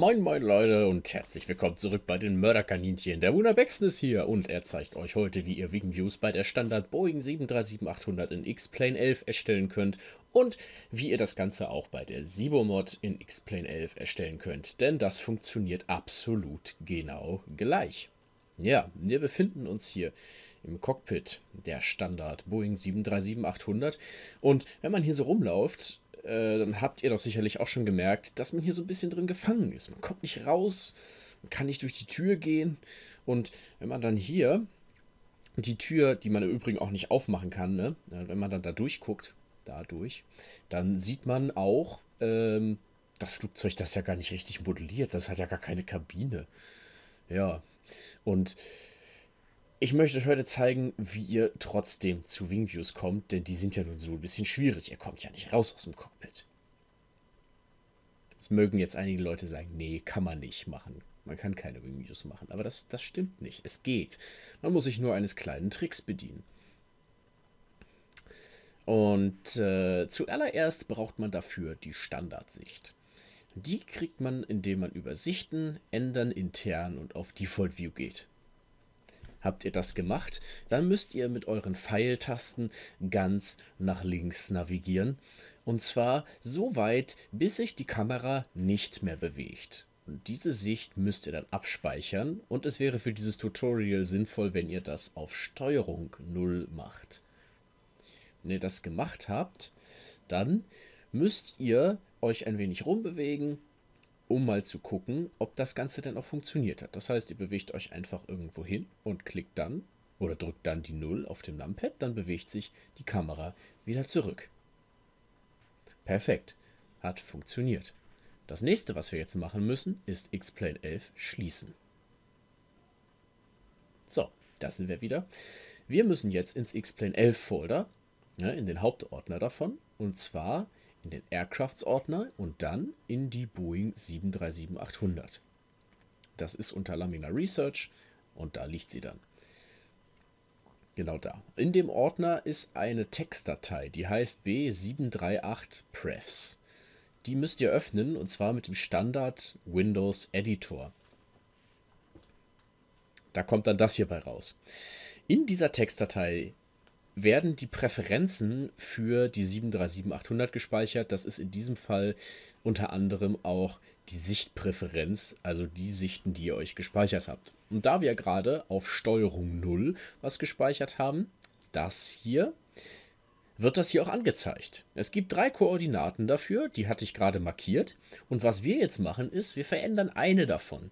Moin moin Leute und herzlich willkommen zurück bei den Mörderkaninchen. Der Wuna Bexton ist hier und er zeigt euch heute, wie ihr Wing-Views bei der Standard Boeing 737-800 in X-Plane 11 erstellen könnt und wie ihr das Ganze auch bei der Sibomod in X-Plane 11 erstellen könnt, denn das funktioniert absolut genau gleich. Ja, wir befinden uns hier im Cockpit der Standard Boeing 737-800 und wenn man hier so rumläuft, äh, dann habt ihr doch sicherlich auch schon gemerkt, dass man hier so ein bisschen drin gefangen ist. Man kommt nicht raus, man kann nicht durch die Tür gehen. Und wenn man dann hier die Tür, die man im Übrigen auch nicht aufmachen kann, ne? wenn man dann da durchguckt, dadurch, dann sieht man auch ähm, das Flugzeug, das ist ja gar nicht richtig modelliert, das hat ja gar keine Kabine. Ja, und ich möchte euch heute zeigen, wie ihr trotzdem zu Wingviews kommt, denn die sind ja nun so ein bisschen schwierig. Ihr kommt ja nicht raus aus dem Cockpit. Es mögen jetzt einige Leute sagen, nee, kann man nicht machen. Man kann keine Wingviews machen, aber das, das stimmt nicht. Es geht. Man muss sich nur eines kleinen Tricks bedienen. Und äh, zuallererst braucht man dafür die Standardsicht. Die kriegt man, indem man über Sichten, Ändern intern und auf Default View geht. Habt ihr das gemacht, dann müsst ihr mit euren Pfeiltasten ganz nach links navigieren. Und zwar so weit, bis sich die Kamera nicht mehr bewegt. Und diese Sicht müsst ihr dann abspeichern und es wäre für dieses Tutorial sinnvoll, wenn ihr das auf Steuerung 0 macht. Wenn ihr das gemacht habt, dann müsst ihr euch ein wenig rumbewegen, um mal zu gucken, ob das Ganze denn auch funktioniert hat. Das heißt, ihr bewegt euch einfach irgendwo hin und klickt dann oder drückt dann die 0 auf dem Numpad, dann bewegt sich die Kamera wieder zurück. Perfekt, hat funktioniert. Das nächste, was wir jetzt machen müssen, ist X-Plane 11 schließen. So, da sind wir wieder. Wir müssen jetzt ins X-Plane 11 Folder, ja, in den Hauptordner davon, und zwar in den Aircrafts-Ordner und dann in die Boeing 737-800. Das ist unter Laminar Research und da liegt sie dann. Genau da. In dem Ordner ist eine Textdatei, die heißt B738 Prefs. Die müsst ihr öffnen und zwar mit dem Standard Windows Editor. Da kommt dann das hier bei raus. In dieser Textdatei werden die Präferenzen für die 737-800 gespeichert. Das ist in diesem Fall unter anderem auch die Sichtpräferenz, also die Sichten, die ihr euch gespeichert habt. Und da wir gerade auf Steuerung 0 was gespeichert haben, das hier, wird das hier auch angezeigt. Es gibt drei Koordinaten dafür, die hatte ich gerade markiert. Und was wir jetzt machen, ist, wir verändern eine davon.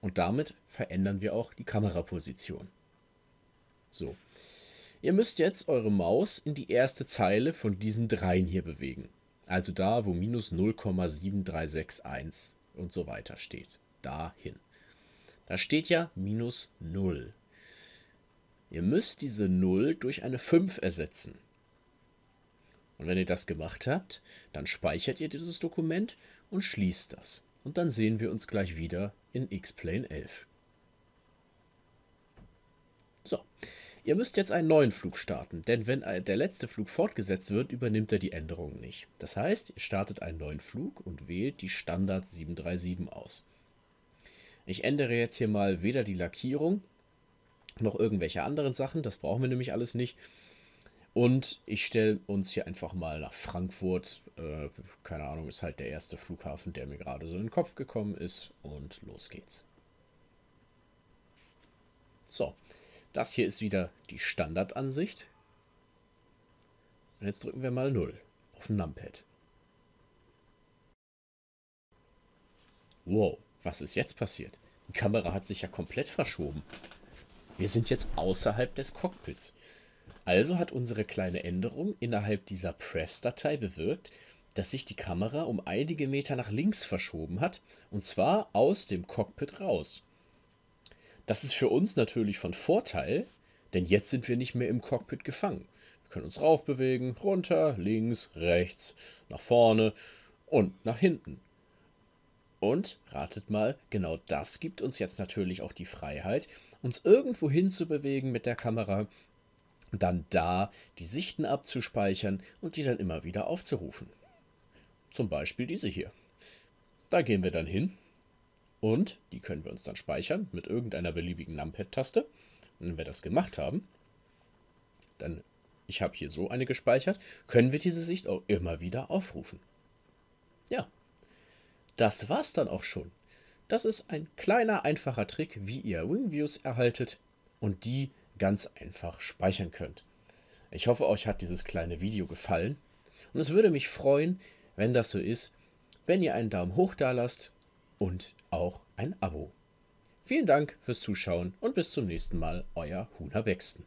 Und damit verändern wir auch die Kameraposition. So, Ihr müsst jetzt eure Maus in die erste Zeile von diesen dreien hier bewegen. Also da, wo minus 0,7361 und so weiter steht. Dahin. Da steht ja minus 0. Ihr müsst diese 0 durch eine 5 ersetzen. Und wenn ihr das gemacht habt, dann speichert ihr dieses Dokument und schließt das. Und dann sehen wir uns gleich wieder in X-Plane 11. So, Ihr müsst jetzt einen neuen Flug starten, denn wenn der letzte Flug fortgesetzt wird, übernimmt er die Änderungen nicht. Das heißt, ihr startet einen neuen Flug und wählt die Standard 737 aus. Ich ändere jetzt hier mal weder die Lackierung noch irgendwelche anderen Sachen, das brauchen wir nämlich alles nicht. Und ich stelle uns hier einfach mal nach Frankfurt. Äh, keine Ahnung, ist halt der erste Flughafen, der mir gerade so in den Kopf gekommen ist. Und los geht's. So, das hier ist wieder die Standardansicht. Und jetzt drücken wir mal 0 auf dem Numpad. Wow, was ist jetzt passiert? Die Kamera hat sich ja komplett verschoben. Wir sind jetzt außerhalb des Cockpits. Also hat unsere kleine Änderung innerhalb dieser Prefs-Datei bewirkt, dass sich die Kamera um einige Meter nach links verschoben hat, und zwar aus dem Cockpit raus. Das ist für uns natürlich von Vorteil, denn jetzt sind wir nicht mehr im Cockpit gefangen. Wir können uns raufbewegen, runter, links, rechts, nach vorne und nach hinten. Und ratet mal, genau das gibt uns jetzt natürlich auch die Freiheit, uns irgendwo hinzubewegen mit der Kamera, dann da die Sichten abzuspeichern und die dann immer wieder aufzurufen. Zum Beispiel diese hier. Da gehen wir dann hin Und die können wir uns dann speichern mit irgendeiner beliebigen Numpad-Taste. Und wenn wir das gemacht haben, dann, ich habe hier so eine gespeichert, können wir diese Sicht auch immer wieder aufrufen. Ja, das war's dann auch schon. Das ist ein kleiner, einfacher Trick, wie ihr Wingviews erhaltet und die ganz einfach speichern könnt. Ich hoffe, euch hat dieses kleine Video gefallen und es würde mich freuen, wenn das so ist, wenn ihr einen Daumen hoch da lasst und auch ein Abo. Vielen Dank fürs Zuschauen und bis zum nächsten Mal, euer Huna Bexton.